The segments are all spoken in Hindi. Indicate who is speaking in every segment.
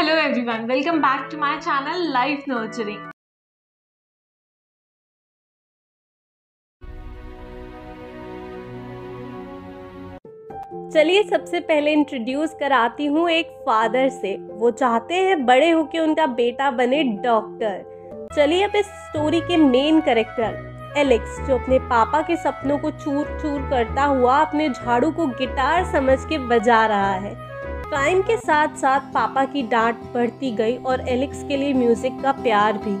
Speaker 1: Hello everyone, welcome back to my channel Life Nurturing.
Speaker 2: चलिए सबसे पहले इंट्रोड्यूस कराती हूँ एक फादर से। वो चाहते हैं बड़े होके उनका बेटा बने डॉक्टर चलिए अब इस स्टोरी के मेन करेक्टर एलेक्स जो अपने पापा के सपनों को चूर चूर करता हुआ अपने झाड़ू को गिटार समझ के बजा रहा है। टाइम के साथ साथ पापा की डांट बढ़ती गई और एलेक्स के लिए म्यूज़िक का प्यार भी।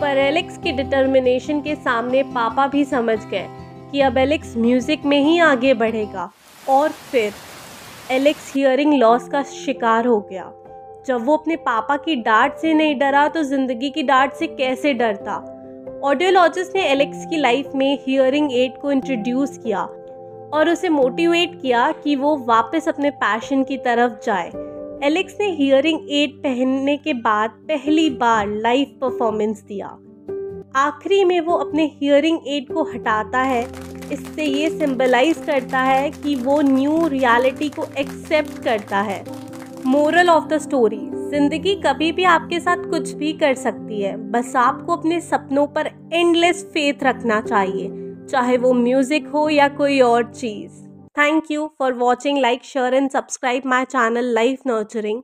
Speaker 2: पर एलेक्स की डिटर्मिनेशन के सामने पापा भी समझ गए कि अब एलेक्स म्यूज़िक में ही आगे बढ़ेगा। और फिर एलेक्स हियरिंग लॉस का शिकार हो गया। जब वो अपने पापा की डांट से नहीं डरा तो ज़िंदगी की डांट से कैसे डरता? ऑडियोलॉजिस्ट ने एलेक्स की लाइफ में हियरिंग एड को इंट्रोड्यूस किया। और उसे मोटिवेट किया कि वो वापस अपने पैशन की तरफ़ जाए। एलेक्स ने हियरिंग एड पहनने के बाद पहली बार लाइव परफॉर्मेंस दिया। आखिरी में वो अपने हियरिंग एड को हटाता है। इससे ये सिंबलाइज करता है कि वो न्यू रियलिटी को एक्सेप्ट करता है। मोरल ऑफ़ द स्टोरी ज़िंदगी कभी भी आपके साथ कुछ भी कर सकती है। बस आपको अपने सपनों पर एंडलेस फेथ रखना चाहिए। चाहे वो म्यूज़िक हो या कोई और चीज़. Thank you for watching like share and subscribe my channel life nurturing